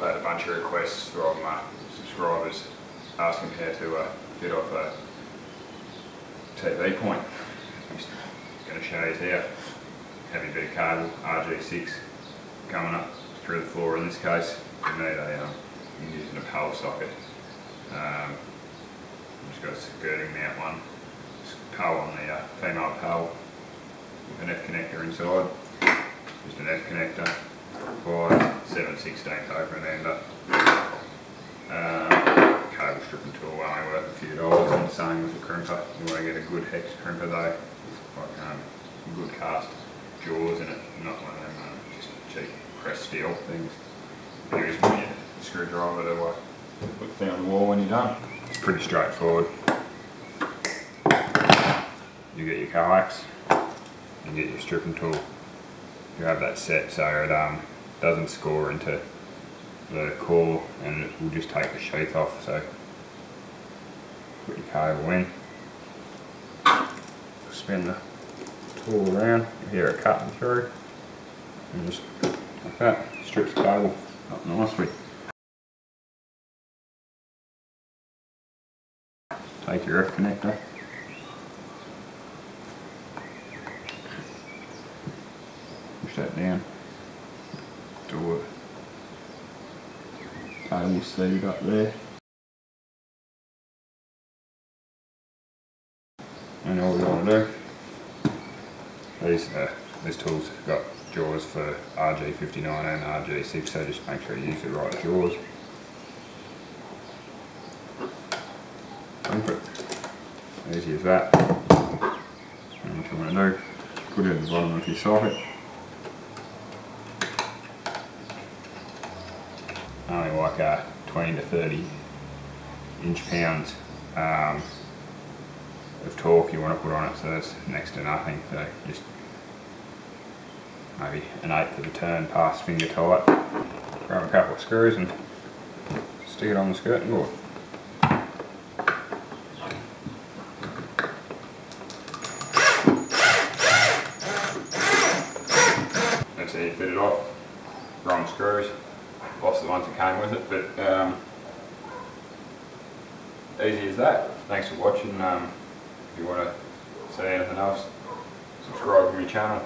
I've had a bunch of requests from uh, subscribers asking how to uh, fit off a TV point. I'm just going to show you here. Heavy bit of cable, RG6 coming up through the floor in this case. You need a, um, you're using a PAL socket. Um, just got a skirting mount one. PAL on the uh, female PAL with an F connector inside. Just an F connector by 7 16 open ender. Um, cable stripping tool only worth a few dollars and the same with the crimper. You want to get a good hex crimper though, like um, good cast jaws in it, not one of them um, just cheap pressed steel things. Here's your screwdriver to uh, put down the wall when you're done. It's pretty straightforward. You get your coax, you get your stripping tool. You have that set so it um, doesn't score into the core and it will just take the sheath off. So put your cable in, spin the tool around, you hear it cutting through, and just like that, strips the cable up nicely. Take your F connector, push that down to it. Cable seat up there. And all we want to do, these, uh, this tool's got jaws for RG59 and RG6 so just make sure you use the right jaws. Easy as that. And what you want to do, put it in the bottom of your socket. Only like a 20 to 30 inch pounds um, of torque you want to put on it so that's next to nothing so just maybe an eighth of a turn past finger tight. Grab a couple of screws and stick it on the skirting board that's how you fit it off. Wrong screws lost the ones that came with it but um, easy as that thanks for watching um, if you want to see anything else, subscribe to my channel.